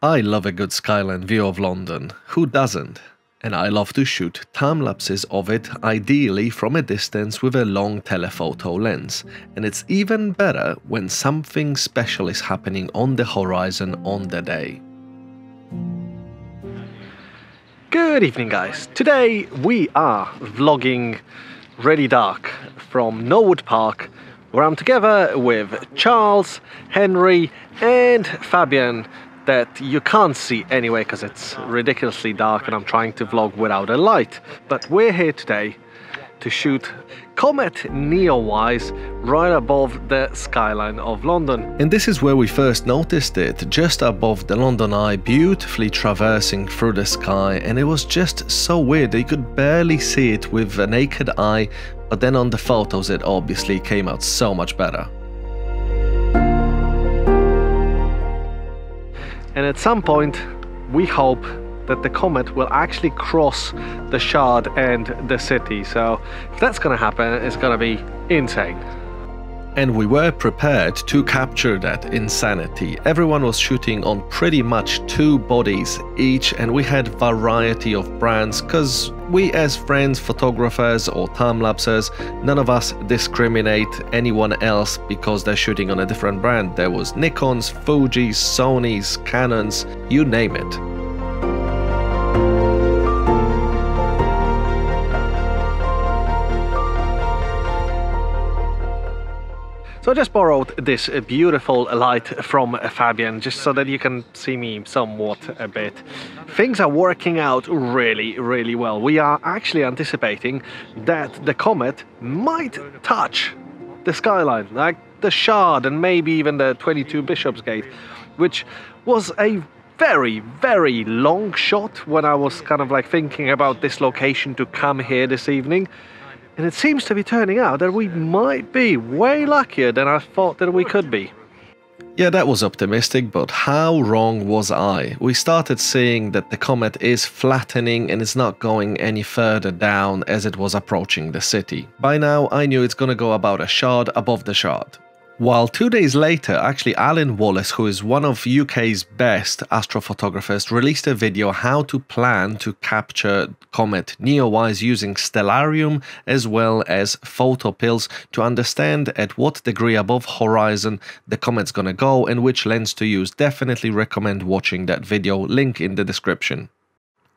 I love a good skyline view of London, who doesn't? And I love to shoot time lapses of it, ideally from a distance with a long telephoto lens. And it's even better when something special is happening on the horizon on the day. Good evening, guys. Today we are vlogging really dark from Norwood Park, where I'm together with Charles, Henry, and Fabien that you can't see anyway because it's ridiculously dark and I'm trying to vlog without a light. But we're here today to shoot Comet Neowise right above the skyline of London. And this is where we first noticed it, just above the London Eye, beautifully traversing through the sky and it was just so weird you could barely see it with a naked eye, but then on the photos it obviously came out so much better. And at some point, we hope that the comet will actually cross the shard and the city. So if that's going to happen, it's going to be insane. And we were prepared to capture that insanity. Everyone was shooting on pretty much two bodies each, and we had variety of brands because we as friends, photographers or time lapsers, none of us discriminate anyone else because they're shooting on a different brand. There was Nikon's, Fuji's, Sony's, Canon's, you name it. So I just borrowed this beautiful light from Fabien just so that you can see me somewhat a bit. Things are working out really, really well. We are actually anticipating that the comet might touch the skyline, like the Shard and maybe even the 22 Bishopsgate, which was a very, very long shot when I was kind of like thinking about this location to come here this evening. And it seems to be turning out that we might be way luckier than I thought that we could be. Yeah, that was optimistic, but how wrong was I? We started seeing that the comet is flattening and it's not going any further down as it was approaching the city. By now, I knew it's gonna go about a shard above the shard. While two days later, actually Alyn Wallace, who is one of UK's best astrophotographers, released a video how to plan to capture comet Neowise using stellarium as well as photopills to understand at what degree above horizon the comet's gonna go and which lens to use. Definitely recommend watching that video, link in the description.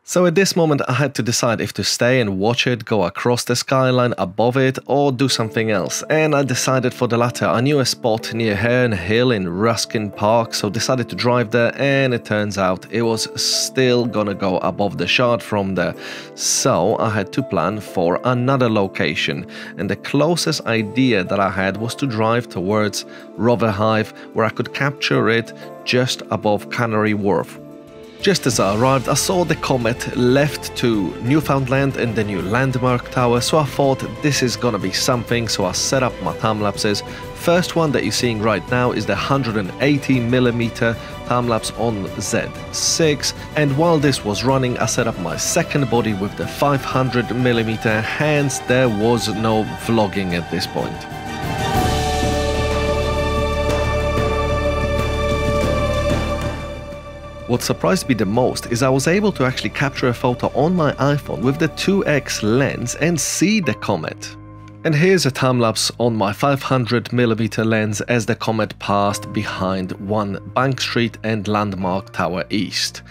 So at this moment I had to decide if to stay and watch it go across the skyline above it or do something else and I decided for the latter. I knew a spot near Herne Hill in Ruskin Park so decided to drive there and it turns out it was still gonna go above the shard from there. So I had to plan for another location and the closest idea that I had was to drive towards Rotherhithe where I could capture it just above Canary Wharf just as I arrived, I saw the Comet left to Newfoundland and the new landmark tower, so I thought this is gonna be something, so I set up my time lapses. First one that you're seeing right now is the 180mm time lapse on Z6, and while this was running, I set up my second body with the 500mm, hence there was no vlogging at this point. What surprised me the most is I was able to actually capture a photo on my iPhone with the 2x lens and see the comet. And here's a time lapse on my 500mm lens as the comet passed behind 1 Bank Street and Landmark Tower East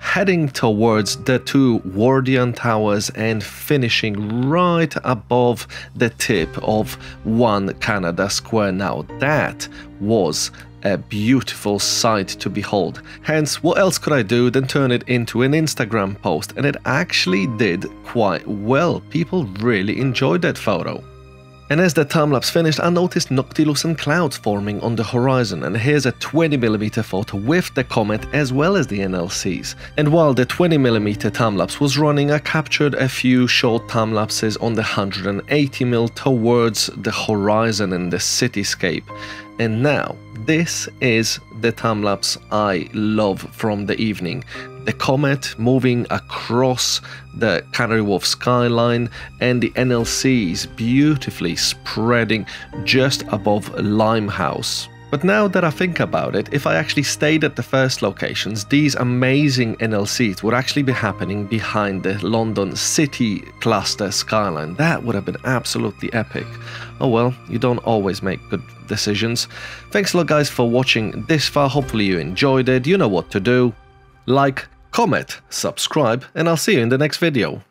heading towards the two Wardian towers and finishing right above the tip of one Canada Square. Now that was a beautiful sight to behold. Hence, what else could I do than turn it into an Instagram post? And it actually did quite well. People really enjoyed that photo. And as the time-lapse finished, I noticed noctilucent clouds forming on the horizon, and here's a 20mm photo with the comet as well as the NLCs. And while the 20mm time-lapse was running, I captured a few short time-lapses on the 180mm towards the horizon and the cityscape. And now, this is the time lapse I love from the evening. The comet moving across the Canary Wharf skyline and the NLCs beautifully spreading just above Limehouse. But now that I think about it, if I actually stayed at the first locations, these amazing NLCs would actually be happening behind the London City cluster skyline. That would have been absolutely epic. Oh well, you don't always make good decisions. Thanks a lot guys for watching this far, hopefully you enjoyed it, you know what to do. Like, comment, subscribe, and I'll see you in the next video.